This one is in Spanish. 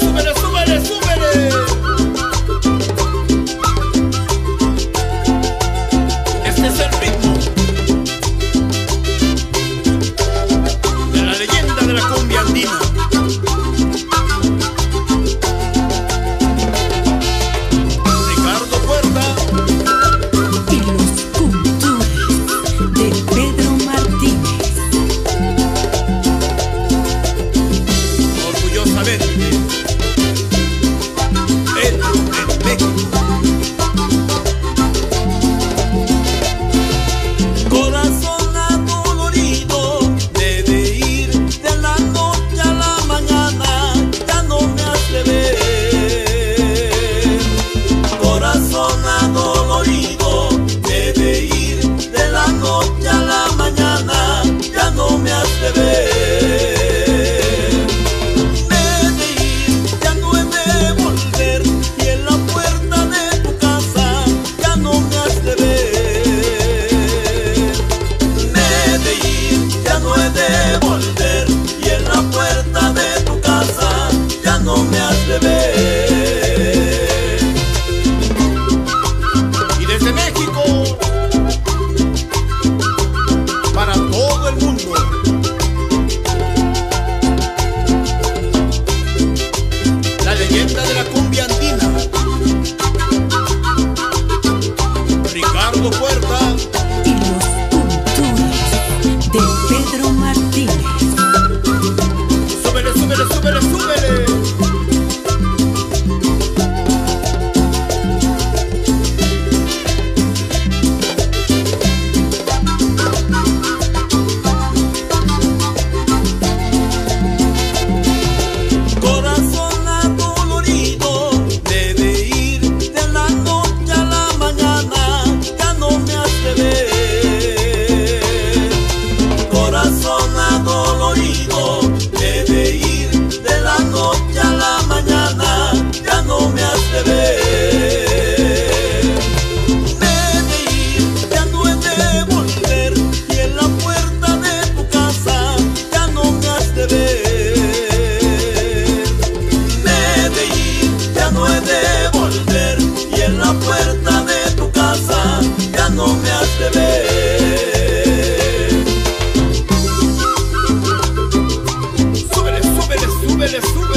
sube leyenda de la cumbia andina. Ricardo Puerta. Y los puntones de Pedro Martínez. Súbele, súbele, súbele, súbele. Súbele, súbele, súbele, súbele.